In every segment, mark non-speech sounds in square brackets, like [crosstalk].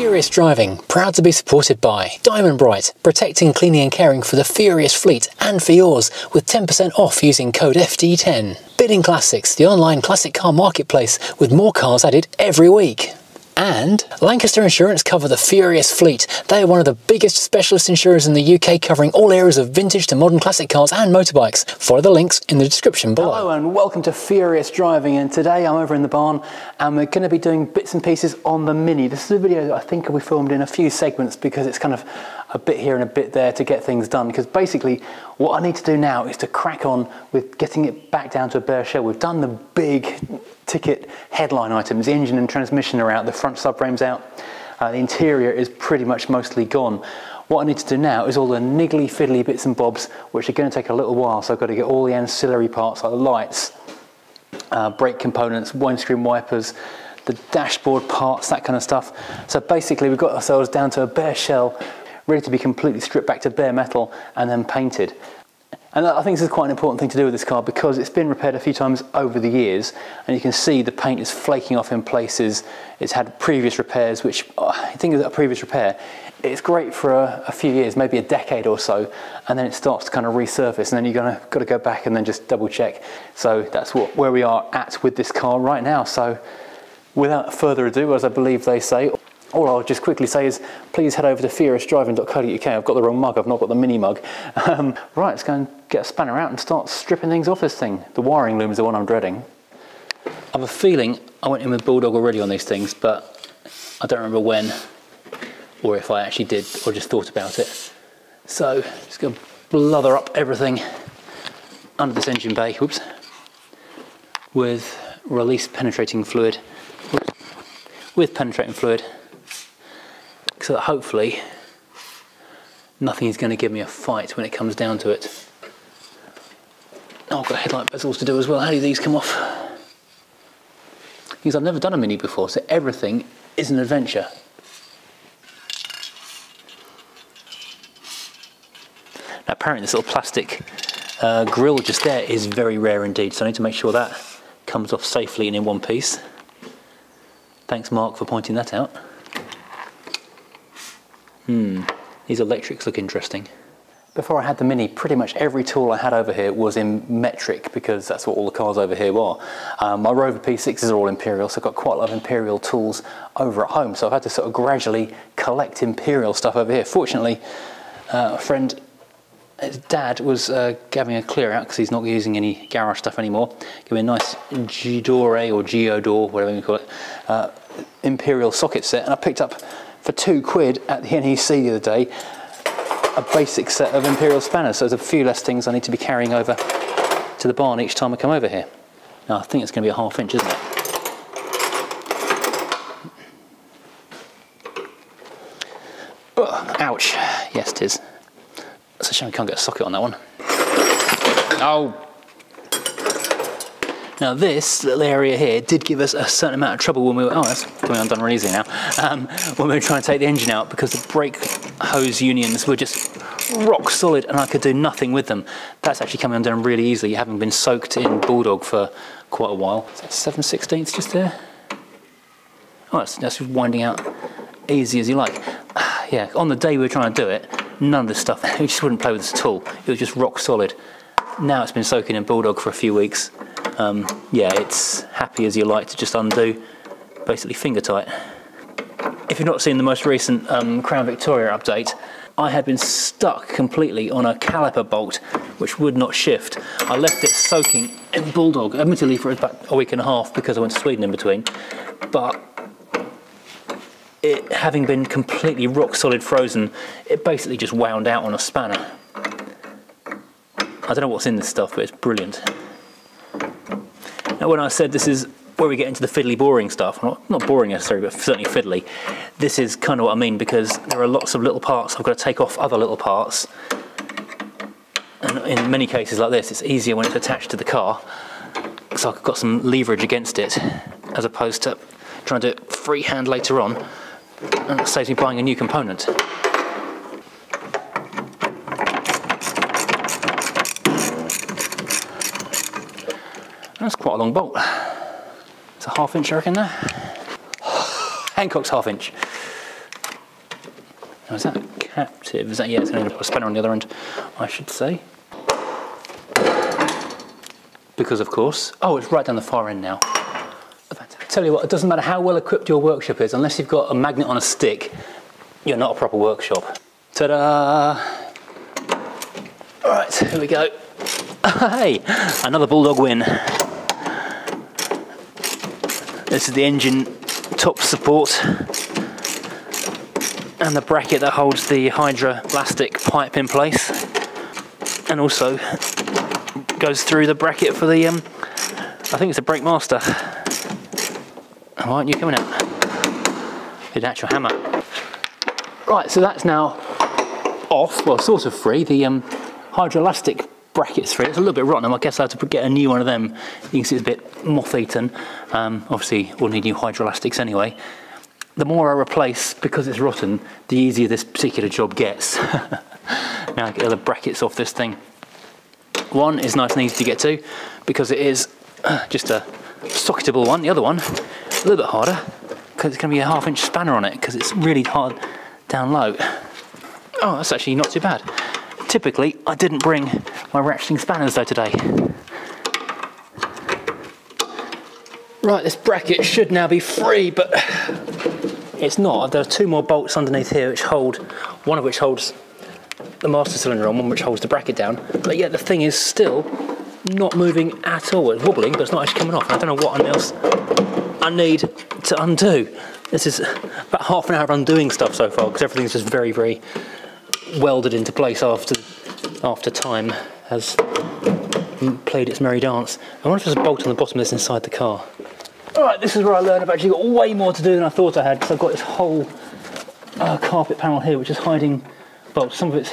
Furious Driving, proud to be supported by Diamondbrite, protecting, cleaning and caring for the Furious fleet and for yours with 10% off using code FD10. Bidding Classics, the online classic car marketplace with more cars added every week. And Lancaster Insurance cover the Furious fleet. They are one of the biggest specialist insurers in the UK covering all areas of vintage to modern classic cars and motorbikes. Follow the links in the description below. Hello and welcome to Furious Driving and today I'm over in the barn and we're going to be doing bits and pieces on the Mini. This is a video that I think we filmed in a few segments because it's kind of a bit here and a bit there to get things done because basically what I need to do now is to crack on with getting it back down to a bare shell. We've done the big ticket headline items, the engine and transmission are out, the front subframe's out, uh, the interior is pretty much mostly gone. What I need to do now is all the niggly fiddly bits and bobs which are going to take a little while so I've got to get all the ancillary parts like the lights, uh, brake components, windscreen wipers, the dashboard parts, that kind of stuff. So basically we've got ourselves down to a bare shell ready to be completely stripped back to bare metal and then painted. And I think this is quite an important thing to do with this car because it's been repaired a few times over the years and you can see the paint is flaking off in places. It's had previous repairs, which oh, I think of a previous repair, it's great for a, a, few years, maybe a decade or so, and then it starts to kind of resurface and then you're gonna got to go back and then just double check. So that's what where we are at with this car right now. So without further ado, as I believe they say, all I'll just quickly say is please head over to furiousdriving.co.uk. I've got the wrong mug, I've not got the mini mug. [laughs] Um, right, let's go and get a spanner out and start stripping things off this thing. The wiring loom is the one I'm dreading. I have a feeling I went in with Bulldog already on these things, but I don't remember when or if I actually did or just thought about it. So just to blather up everything under this engine bay, whoops, with release penetrating fluid, with penetrating fluid so that hopefully nothing is going to give me a fight when it comes down to it. Oh, I've got a headlight bezels to do as well. How do these come off? Because I've never done a Mini before, so everything is an adventure. Now apparently this little plastic uh, grill just there is very rare indeed, so I need to make sure that comes off safely and in one piece. Thanks Mark for pointing that out. Hmm, these electrics look interesting. Before I had the Mini, pretty much every tool I had over here was in metric because that's what all the cars over here were. Um, my Rover P6s are all Imperial, so I've got quite a lot of Imperial tools over at home. So I've had to sort of gradually collect Imperial stuff over here. Fortunately, uh, a friend, his dad was uh, giving a clear out because he's not using any garage stuff anymore. Give me a nice Gedore or Geodore, whatever you call it, uh, Imperial socket set. And I picked up for two quid at the NEC the other day a basic set of Imperial spanners. So there's a few less things I need to be carrying over to the barn each time I come over here. Now I think it's going to be a half inch, isn't it? Oh, ouch. Yes, it is. It's a shame we can't get a socket on that one. Oh, now this little area here did give us a certain amount of trouble when we were, oh that's coming undone really easy now, um, when we were trying to take the engine out because the brake hose unions were just rock solid and I could do nothing with them. That's actually coming undone really easily having been soaked in Bulldog for quite a while. Is that 7 16ths just there? Oh, that's, that's winding out easy as you like. [sighs] yeah, on the day we were trying to do it, none of this stuff, [laughs] we just wouldn't play with this at all. It was just rock solid. Now it's been soaking in Bulldog for a few weeks um, yeah, it's happy as you like to just undo, basically finger tight. If you've not seen the most recent um, Crown Victoria update, I had been stuck completely on a caliper bolt which would not shift. I left it soaking in Bulldog, admittedly for about a week and a half because I went to Sweden in between, but it having been completely rock solid frozen, it basically just wound out on a spanner. I don't know what's in this stuff, but it's brilliant. Now when I said this is where we get into the fiddly boring stuff, not, not boring necessarily, but certainly fiddly, this is kind of what I mean because there are lots of little parts, I've got to take off other little parts. And in many cases like this, it's easier when it's attached to the car because I've got some leverage against it as opposed to trying to do it freehand later on and it saves me buying a new component. That's quite a long bolt. It's a half inch I reckon there. [sighs] Hancock's half inch. Now is that captive? Is that, yeah, it's going to put a spanner on the other end, I should say. Because of course, oh, it's right down the far end now. Tell you what, it doesn't matter how well equipped your workshop is, unless you've got a magnet on a stick, you're not a proper workshop. Ta-da! All right, here we go. [laughs] Hey, another Bulldog win. This is the engine top support. And the bracket that holds the Hydrolastic pipe in place. And also goes through the bracket for the um, I think it's a brake master. Why aren't you coming out? An actual hammer. Right so that's now off. Well sort of free. The um, Hydrolastic bracket's free. It's a little bit rotten. I guess I'll have to get a new one of them. You can see it's a bit moth eaten um, obviously we'll need new hydrolastics anyway the more I replace, because it's rotten, the easier this particular job gets. [laughs] now I get the brackets off this thing. One is nice and easy to get to, because it is uh, just a socketable one. The other one, a little bit harder, because it's going to be a half inch spanner on it, because it's really hard down low. Oh, that's actually not too bad. Typically, I didn't bring my ratcheting spanners though today. Right, this bracket should now be free, but it's not. There are two more bolts underneath here which hold, one of which holds the master cylinder on, one which holds the bracket down. But yet the thing is still not moving at all. It's wobbling, but it's not actually coming off. I don't know what else I need to undo. This is about half an hour of undoing stuff so far because everything's just very, very welded into place after after time has played its merry dance. I wonder if there's a bolt on the bottom of this inside the car. Alright, this is where I learned I've actually got way more to do than I thought I had because I've got this whole uh, carpet panel here which is hiding, well some of it's,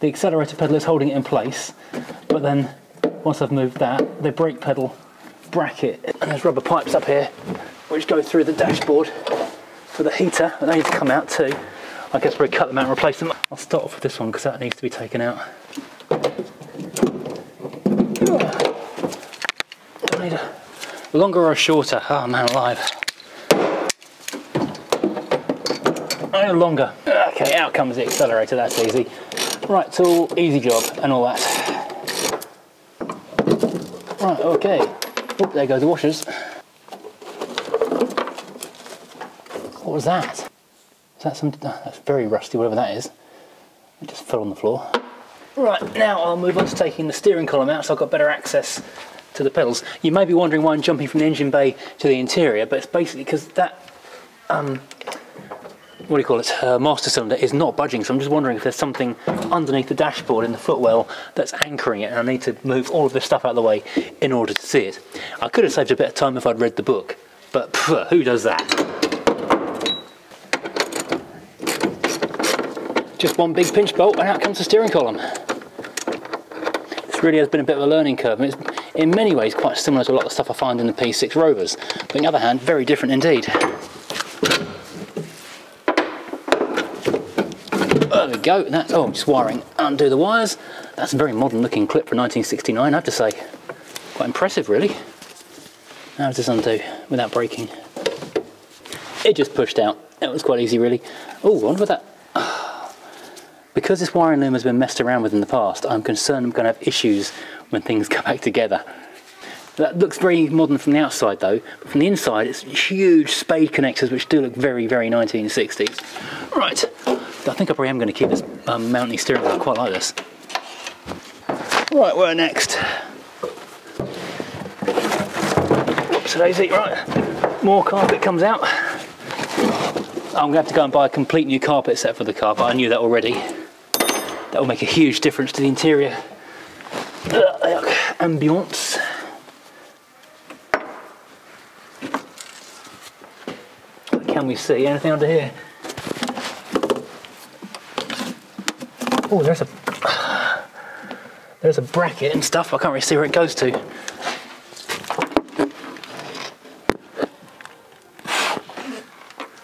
the accelerator pedal is holding it in place but then once I've moved that, the brake pedal bracket and there's rubber pipes up here which go through the dashboard for the heater and they need to come out too. I guess we'll cut them out and replace them. I'll start off with this one because that needs to be taken out. Don't need a Longer or shorter? Oh man alive. Oh, longer. Okay, out comes the accelerator, that's easy. Right tool, easy job, and all that. Right, okay. Oh, there goes the washers. What was that? Is that some, that's very rusty, whatever that is. It just fell on the floor. Right, now I'll move on to taking the steering column out so I've got better access to the pedals. You may be wondering why I'm jumping from the engine bay to the interior, but it's basically because that, um, what do you call it, uh, master cylinder is not budging. So I'm just wondering if there's something underneath the dashboard in the footwell that's anchoring it, and I need to move all of this stuff out of the way in order to see it. I could have saved a bit of time if I'd read the book, but pff, who does that? Just one big pinch bolt and out comes the steering column. This really has been a bit of a learning curve. It's, in many ways quite similar to a lot of the stuff I find in the P6 Rovers, but on the other hand, very different indeed. There we go, that's, oh, just wiring, undo the wires. That's a very modern looking clip for 1969, I have to say. Quite impressive, really. How does this undo without breaking? It just pushed out. That was quite easy, really. Oh, on with that. Because this wiring loom has been messed around with in the past, I'm concerned I'm going to have issues when things [laughs] go back together. That looks very modern from the outside though, but from the inside it's huge spade connectors which do look very, very 1960s. Right, I think I probably am going to keep this um, mounting steering wheel, I quite like this. Right, where next? Whoops, daisy, right, more carpet comes out. I'm going to have to go and buy a complete new carpet set for the car, but I knew that already. That will make a huge difference to the interior ambience. Can we see anything under here? Oh, there's a there's a bracket and stuff. I can't really see where it goes to.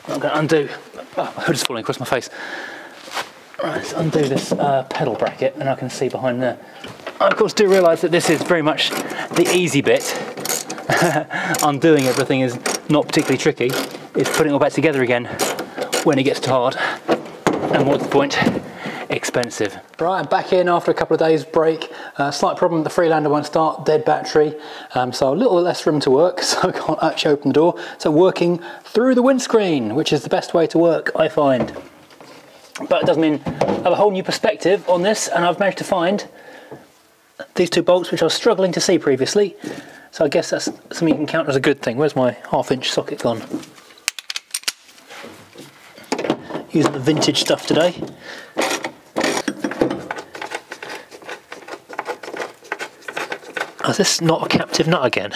I'm going to undo. Oh, my hood is falling across my face. Right, let's undo this uh, pedal bracket, and I can see behind there. I of course do realise that this is very much the easy bit. [laughs] Undoing everything is not particularly tricky. It's putting it all back together again when it gets too hard. And what's the point? Expensive. Right, I'm back in after a couple of days break. Uh, slight problem, the Freelander won't start, dead battery. Um, so a little less room to work, [laughs] so I can't actually open the door. So working through the windscreen, which is the best way to work, I find. But it does mean I have a whole new perspective on this, and I've managed to find these two bolts, which I was struggling to see previously. So I guess that's something you can count as a good thing. Where's my half inch socket gone? Using the vintage stuff today. Is this not a captive nut again?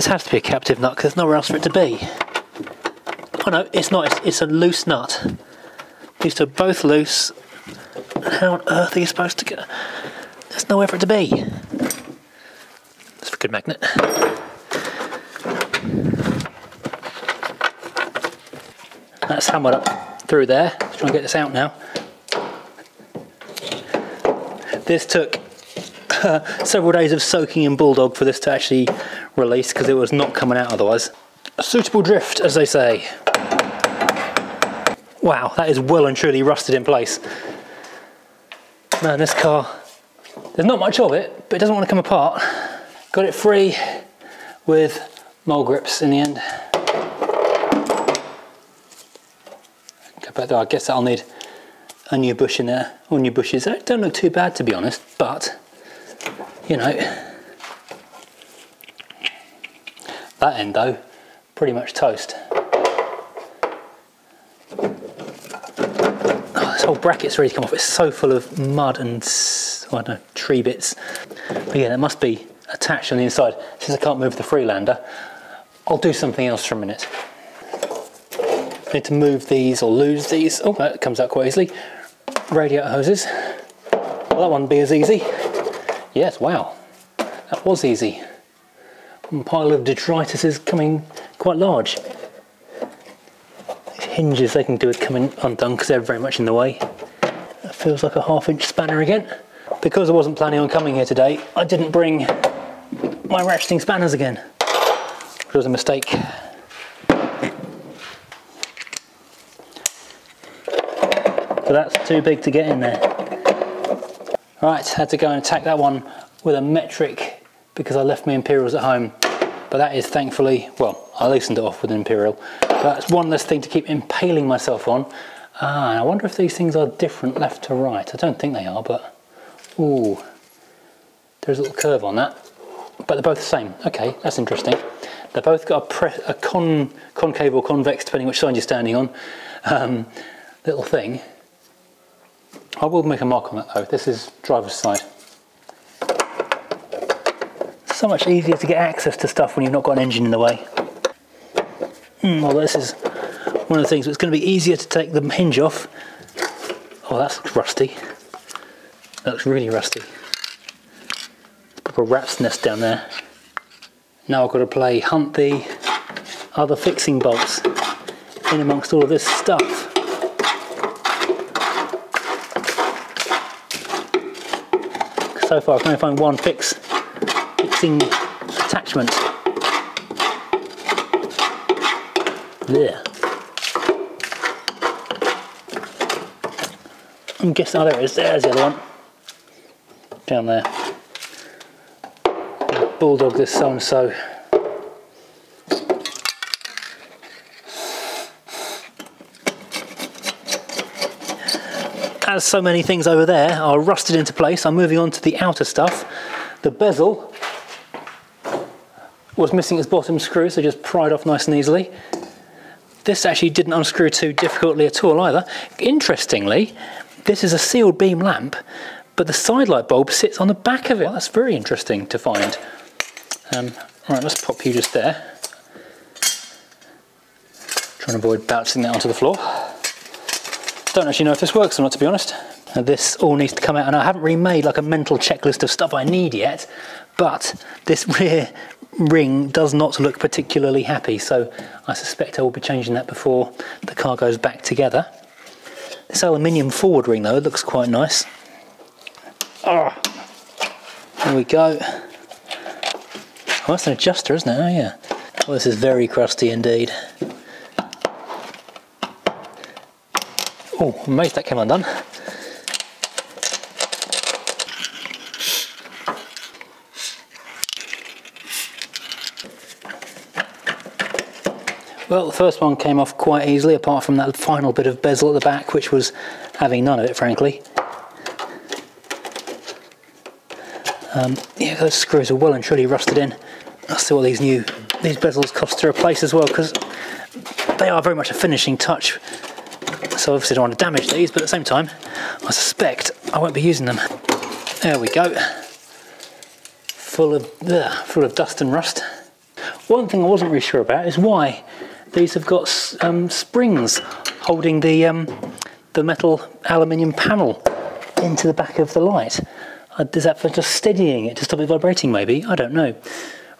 This has to be a captive nut because there's nowhere else for it to be. Oh no, it's not, it's, it's a loose nut. These are both loose. And how on earth are you supposed to get? There's nowhere for it to be. That's a good magnet. That's hammered up through there. Try and get this out now. This took uh, [laughs] several days of soaking in Bulldog for this to actually release because it was not coming out otherwise. A suitable drift, as they say. Wow, that is well and truly rusted in place. Man, this car, there's not much of it, but it doesn't want to come apart. Got it free with mole grips in the end. Go back there, I guess I'll need a new bush in there, or new bushes. They don't look too bad to be honest, but, you know, that end though, pretty much toast. Oh, this whole bracket's ready to come off. It's so full of mud and I don't know, tree bits. But yeah, that must be attached on the inside. Since I can't move the Freelander, I'll do something else for a minute. Need to move these or lose these. Oh, that comes out quite easily. Radiator hoses. That one be as easy? Yes, wow. That was easy. Pile of detritus is coming quite large hinges they can do with coming undone because they're very much in the way. That feels like a half inch spanner again. Because I wasn't planning on coming here today, I didn't bring my ratcheting spanners again, which was a mistake. But that's too big to get in there. Right, had to go and attack that one with a metric because I left my Imperials at home. But that is thankfully, well, I loosened it off with an Imperial. That's one less thing to keep impaling myself on. Ah, I wonder if these things are different left to right. I don't think they are, but ooh, there's a little curve on that. But they're both the same. Okay, that's interesting. They've both got a, a con concave or convex, depending which side you're standing on, um, little thing. I will make a mark on that though. This is driver's side. So much easier to get access to stuff when you've not got an engine in the way. Mm, well, this is one of the things. It's going to be easier to take the hinge off. Oh, that's rusty. That looks really rusty. Proper rat's nest down there. Now I've got to play hunt the other fixing bolts in amongst all of this stuff. So far I can only find one fix attachment. there. I'm guessing, oh there it is, there's the other one. Down there. Bulldog this so and so. As so many things over there are rusted into place, I'm moving on to the outer stuff. The bezel was missing its bottom screw, so just pried off nice and easily. This actually didn't unscrew too difficultly at all either. Interestingly, this is a sealed beam lamp, but the side light bulb sits on the back of it. Well, that's very interesting to find. Um, right, let's pop you just there. Trying to avoid bouncing that onto the floor. Don't actually know if this works or not, to be honest. This all needs to come out, and I haven't really made like a mental checklist of stuff I need yet, but this [laughs] rear ring does not look particularly happy, so I suspect I will be changing that before the car goes back together. This aluminium forward ring though looks quite nice. Ah, oh, there we go. Oh, that's an adjuster, isn't it? Oh yeah. Well, this is very crusty indeed. Oh, amazed that came undone. Well, the first one came off quite easily, apart from that final bit of bezel at the back, which was having none of it, frankly. Um, yeah, those screws are well and truly rusted in. I'll see what these new these bezels cost to replace as well, because they are very much a finishing touch. So obviously I don't want to damage these, but at the same time, I suspect I won't be using them. There we go. Full of, ugh, full of dust and rust. One thing I wasn't really sure about is why these have got um, springs holding the, um, the metal aluminium panel into the back of the light. Uh, is that for just steadying it to stop it vibrating maybe? I don't know.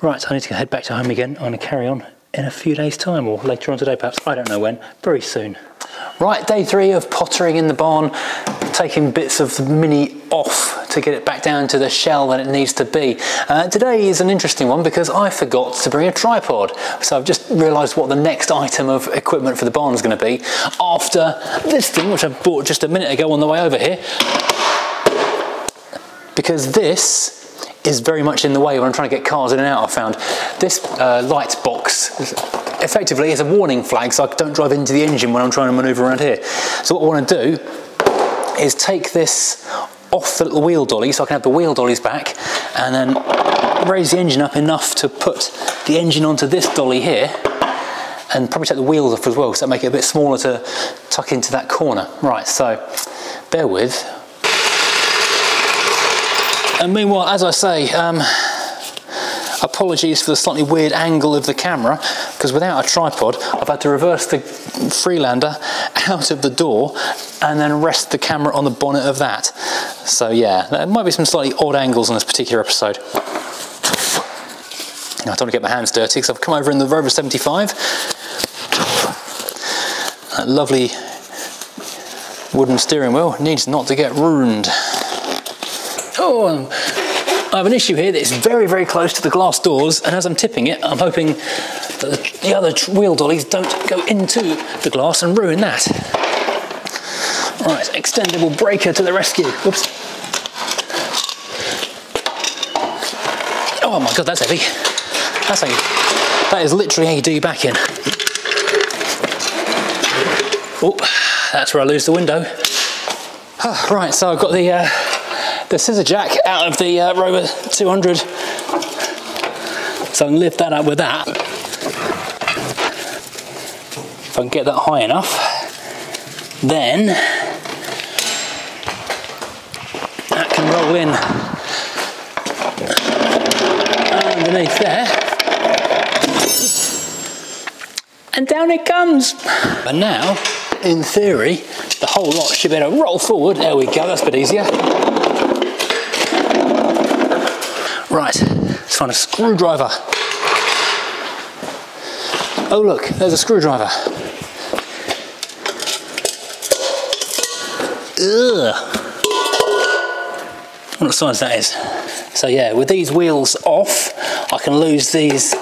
Right, I need to head back to home again. I'm going to carry on in a few days time or later on today perhaps. I don't know when. Very soon. Right, day three of pottering in the barn, taking bits of the Mini off to get it back down to the shell that it needs to be. Uh, today is an interesting one because I forgot to bring a tripod. So I've just realised what the next item of equipment for the barn is going to be after this thing, which I bought just a minute ago on the way over here. Because this is very much in the way when I'm trying to get cars in and out, I found. This uh, light box effectively is a warning flag so I don't drive into the engine when I'm trying to manoeuvre around here. So what I want to do is take this off the little wheel dolly so I can have the wheel dollies back and then raise the engine up enough to put the engine onto this dolly here and probably take the wheels off as well so that make it a bit smaller to tuck into that corner. Right, so bear with. And meanwhile, as I say, um, apologies for the slightly weird angle of the camera because without a tripod I've had to reverse the Freelander out of the door and then rest the camera on the bonnet of that. So yeah, there might be some slightly odd angles on this particular episode. I don't want to get my hands dirty because I've come over in the Rover 75. That lovely wooden steering wheel needs not to get ruined. Oh, I have an issue here that is very, very close to the glass doors, and as I'm tipping it, I'm hoping that the other wheel dollies don't go into the glass and ruin that. Right, extendable breaker to the rescue. Oops. Oh my god, that's heavy. That's you, that is literally your back in. Oh, that's where I lose the window. Oh, right, so I've got the uh, the scissor jack out of the uh, Rover 200. So I can lift that up with that. If I can get that high enough, then that can roll in underneath there. And down it comes. And now, in theory, the whole lot should be able to roll forward. There we go, that's a bit easier. Right, let's find a screwdriver. Oh look, there's a screwdriver. Ugh. What size that is. So yeah, with these wheels off, I can lose these,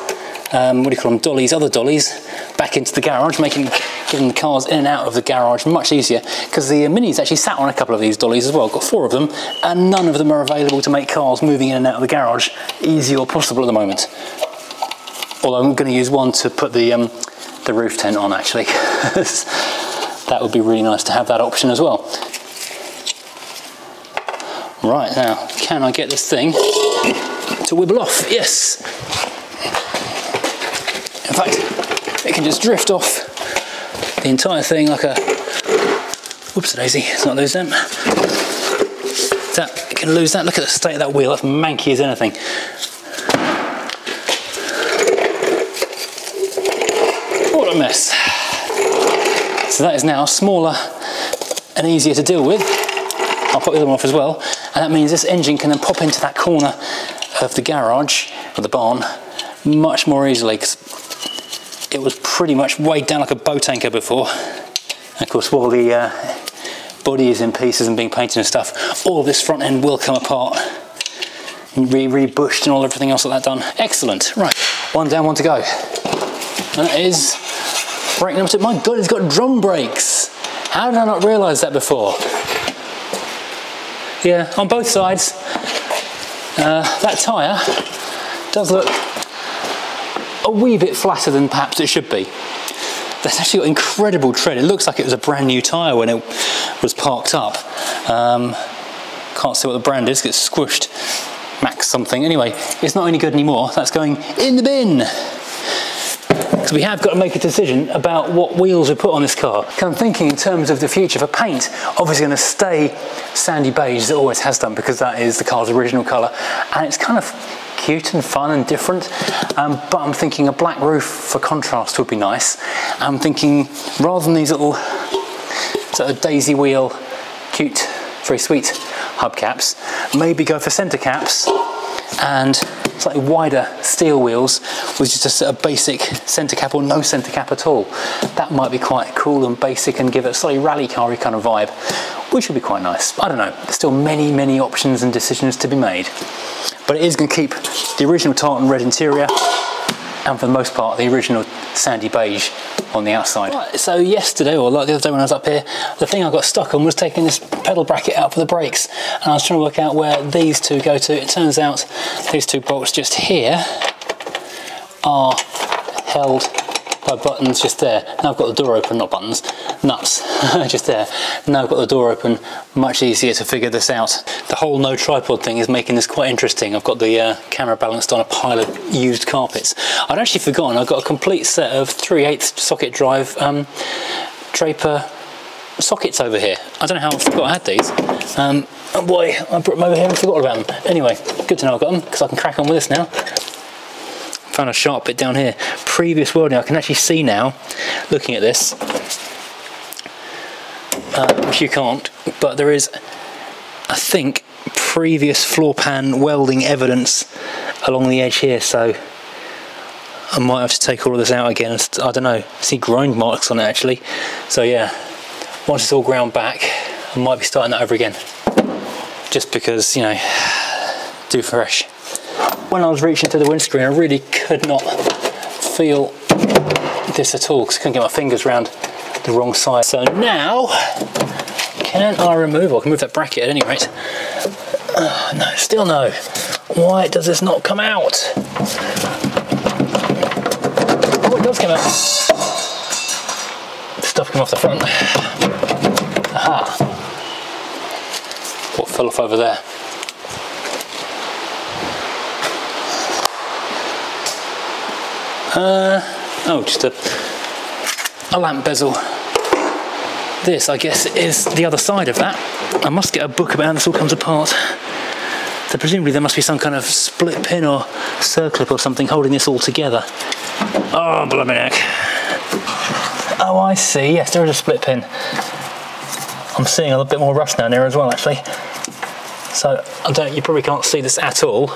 um, what do you call them, dollies, other dollies, back into the garage, making getting the cars in and out of the garage much easier because the Mini's actually sat on a couple of these dollies as well. Got four of them and none of them are available to make cars moving in and out of the garage easy or possible at the moment. Although I'm going to use one to put the, um, the roof tent on actually. [laughs] that would be really nice to have that option as well. Right now, can I get this thing to wibble off? Yes. In fact, it can just drift off the entire thing like a whoops daisy it's not lose them. That can lose that look at the state of that wheel that's manky as anything. What a mess. So that is now smaller and easier to deal with. I'll put the other one off as well. And that means this engine can then pop into that corner of the garage or the barn much more easily because pretty much weighed down like a boat anchor before. And of course, while the uh, body is in pieces and being painted and stuff, all this front end will come apart and re-bushed and all everything else like that done. Excellent. Right, one down, one to go. That is brake number two. My God, it's got drum brakes. How did I not realise that before? Yeah, on both sides. Uh, that tyre does look a wee bit flatter than perhaps it should be. That's actually got incredible tread. It looks like it was a brand new tyre when it was parked up. Um, can't see what the brand is, gets squished. Max something. Anyway, it's not any good anymore. That's going in the bin. So we have got to make a decision about what wheels we put on this car. I'm thinking in terms of the future for paint, obviously going to stay sandy beige as it always has done because that is the car's original colour and it's kind of cute and fun and different um, but I'm thinking a black roof for contrast would be nice. I'm thinking rather than these little sort of daisy wheel cute very sweet hubcaps maybe go for centre caps and slightly wider steel wheels with just a, a basic centre cap or no centre cap at all. That might be quite cool and basic and give it a slightly rally car kind of vibe, which would be quite nice. I don't know, there's still many, many options and decisions to be made. But it is going to keep the original tartan red interior and for the most part the original sandy beige on the outside. Right, so yesterday, or like the other day when I was up here, the thing I got stuck on was taking this pedal bracket out for the brakes. And I was trying to work out where these two go to. It turns out these two bolts just here are held by buttons just there. Now I've got the door open, not buttons, nuts, [laughs] just there. Now I've got the door open, much easier to figure this out. The whole no tripod thing is making this quite interesting. I've got the uh, camera balanced on a pile of used carpets. I'd actually forgotten I've got a complete set of 3 8 socket drive um, Draper sockets over here. I don't know how I forgot I had these. Um, oh boy, I brought them over here and forgot about them. Anyway, good to know I've got them because I can crack on with this now found a sharp bit down here. Previous welding, I can actually see now, looking at this, uh, which you can't, but there is, I think, previous floor pan welding evidence along the edge here, so I might have to take all of this out again. I don't know, see grind marks on it actually. So yeah, once it's all ground back, I might be starting that over again. Just because, you know, do fresh when I was reaching to the windscreen, I really could not feel this at all because I couldn't get my fingers around the wrong side. So now, can I remove, or I can move that bracket at any rate. Uh, no, still no. Why does this not come out? Oh, it does come out. Stuff came off the front. Aha. What fell off over there? Uh, oh, just a, a lamp bezel. This, I guess, is the other side of that. I must get a book about how this all comes apart. So presumably there must be some kind of split pin or circlip or something holding this all together. Oh, bloody neck. Oh, I see. Yes, there is a split pin. I'm seeing a little bit more rust down there as well, actually. So I don't. You probably can't see this at all.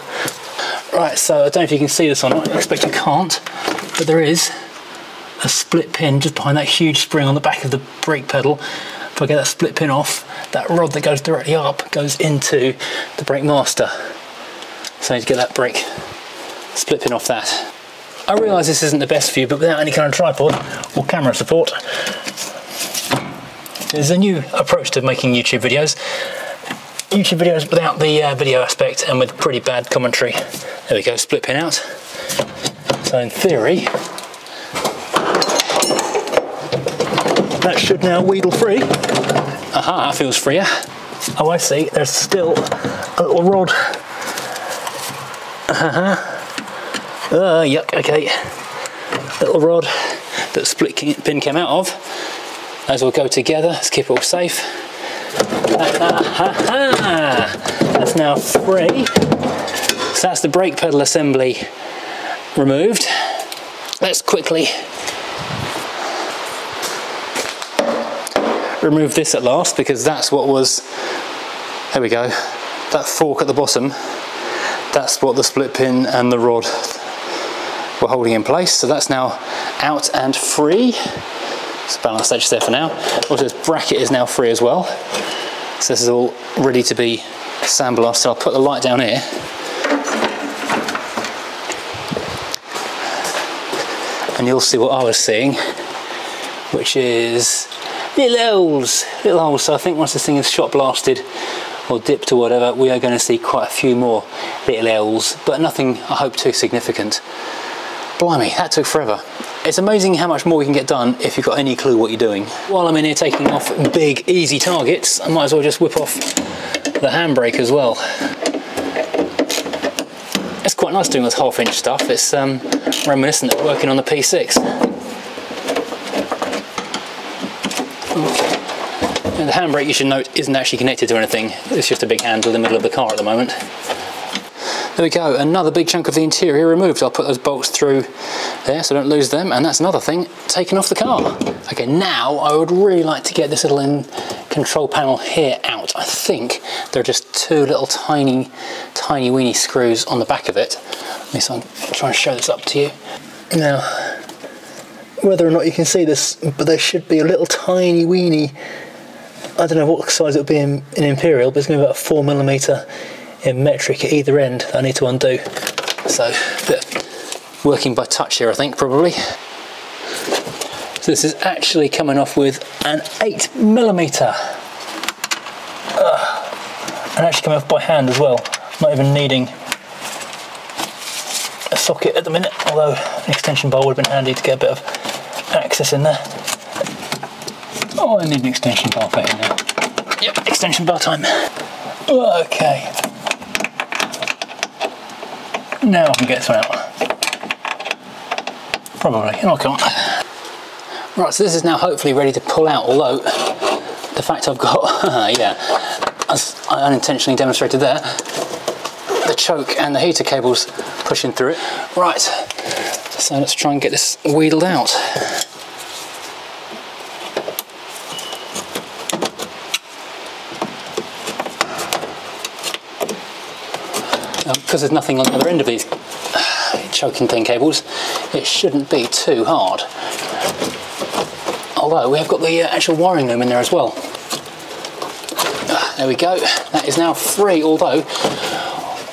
Right. So I don't know if you can see this or not. I expect you can't but there is a split pin just behind that huge spring on the back of the brake pedal. If I get that split pin off, that rod that goes directly up goes into the brake master. So I need to get that brake split pin off that. I realise this isn't the best view, but without any kind of tripod or camera support, there's a new approach to making YouTube videos. YouTube videos without the uh, video aspect and with pretty bad commentary. There we go, split pin out. So in theory, that should now wheedle free. Aha, that feels freer. Oh, I see, there's still a little rod. Uh-huh. Uh, yuck, okay. Little rod that split pin came out of. Those will go together, let's keep it all safe. That's now free. So that's the brake pedal assembly removed. Let's quickly remove this at last because that's what was, there we go, that fork at the bottom, that's what the split pin and the rod were holding in place. So that's now out and free. It's balanced edge there for now. Also this bracket is now free as well. So this is all ready to be sandblasted. I'll put the light down here and you'll see what I was seeing, which is little holes, little holes. So I think once this thing is shot blasted or dipped or whatever, we are going to see quite a few more little holes, but nothing I hope too significant. Blimey, that took forever. It's amazing how much more we can get done if you've got any clue what you're doing. While I'm in here taking off big, easy targets, I might as well just whip off the handbrake as well. It's quite nice doing this half inch stuff. It's um, reminiscent of working on the P6. Okay. And the handbrake, you should note, isn't actually connected to anything. It's just a big handle in the middle of the car at the moment. There we go, another big chunk of the interior removed. I'll put those bolts through there so I don't lose them. And that's another thing, taken off the car. Okay, now I would really like to get this little in control panel here. I think there are just two little tiny, tiny weeny screws on the back of it. Let me so try and show this up to you. Now, whether or not you can see this, but there should be a little tiny weeny, I don't know what size it would be in, in Imperial, but it's going to be about four millimeter in metric at either end I need to undo. So, working by touch here I think probably. So this is actually coming off with an 8 millimeter. And actually coming off by hand as well, not even needing a socket at the minute, although an extension bar would have been handy to get a bit of access in there. Oh, I need an extension bar for here now. Yep, extension bar time. Okay. Now I can get some out. Probably, no I can't. Right, so this is now hopefully ready to pull out, although the fact I've got, [laughs] yeah, as I unintentionally demonstrated there, the choke and the heater cables pushing through it. Right, so let's try and get this wheedled out. because there's nothing on the other end of these choking thin cables, it shouldn't be too hard. Although we have got the uh, actual wiring loom in there as well. There we go, that is now free, although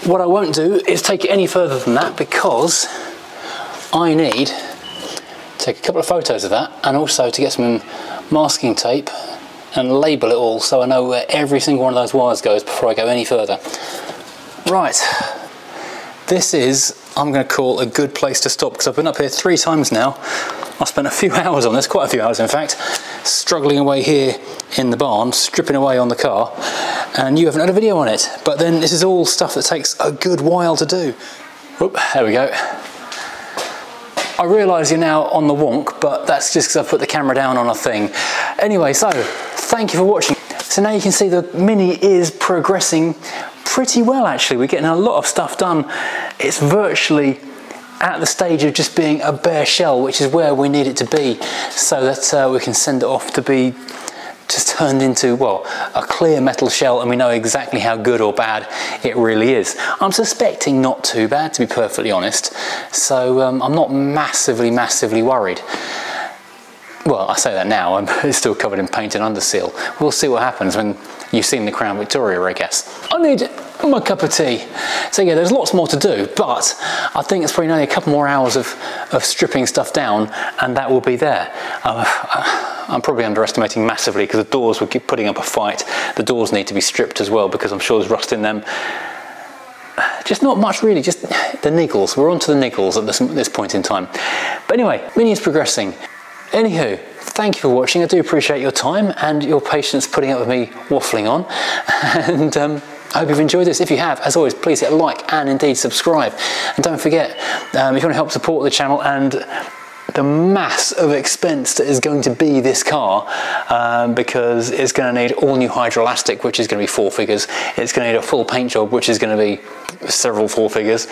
what I won't do is take it any further than that because I need to take a couple of photos of that and also to get some masking tape and label it all so I know where every single one of those wires goes before I go any further. Right, this is, I'm going to call a good place to stop because I've been up here three times now. I spent a few [laughs] hours on this, quite a few hours in fact, struggling away here in the barn, stripping away on the car, and you haven't had a video on it. But then this is all stuff that takes a good while to do. Oop, there we go. I realise you're now on the wonk, but that's just because I put the camera down on a thing. Anyway, so thank you for watching. So now you can see the Mini is progressing pretty well actually. We're getting a lot of stuff done. It's virtually at the stage of just being a bare shell, which is where we need it to be so that uh, we can send it off to be just turned into, well, a clear metal shell and we know exactly how good or bad it really is. I'm suspecting not too bad, to be perfectly honest. So um, I'm not massively, massively worried. Well, I say that now, it's [laughs] still covered in paint and under seal. We'll see what happens when you've seen the Crown Victoria, I guess. I need my cup of tea. So yeah, there's lots more to do, but I think it's probably only a couple more hours of, of stripping stuff down and that will be there. Uh, [sighs] I'm probably underestimating massively because the doors will keep putting up a fight. The doors need to be stripped as well because I'm sure there's rust in them. [sighs] Just not much really, just [sighs] the niggles. We're on to the niggles at this, this point in time. But anyway, Mini is progressing. Anywho, thank you for watching. I do appreciate your time and your patience putting up with me waffling on. [laughs] And um, I hope you've enjoyed this. If you have, as always, please hit like and indeed subscribe. And don't forget, um, if you want to help support the channel and the mass of expense that is going to be this car um, because it's going to need all new hydrolastic which is going to be four figures. It's going to need a full paint job which is going to be several four figures.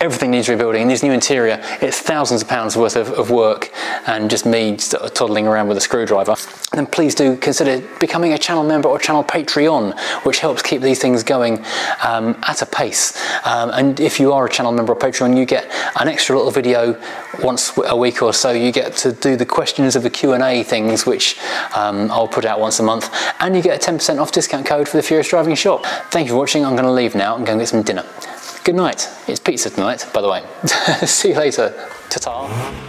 Everything needs rebuilding. And this new interior it's thousands of pounds worth of, of work and just me toddling around with a screwdriver. Then please do consider becoming a channel member or channel Patreon which helps keep these things going um, at a pace. Um, and if you are a channel member or Patreon you get an extra little video once a week or so you get to do the questions of the Q&A things, which um, I'll put out once a month, and you get a 10% off discount code for the Furious Driving Shop. Thank you for watching. I'm going to leave now and go and get some dinner. Good night. It's pizza tonight, by the way. [laughs] See you later. Ta-ta.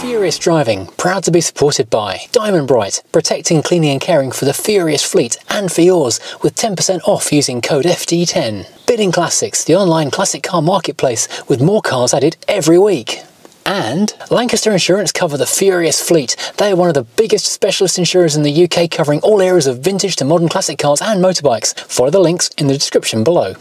Furious Driving, proud to be supported by Diamondbrite, protecting, cleaning and caring for the Furious fleet and for yours with 10% off using code FD10. Bidding Classics, the online classic car marketplace with more cars added every week. And Lancaster Insurance cover the Furious fleet. They are one of the biggest specialist insurers in the UK covering all areas of vintage to modern classic cars and motorbikes. Follow the links in the description below.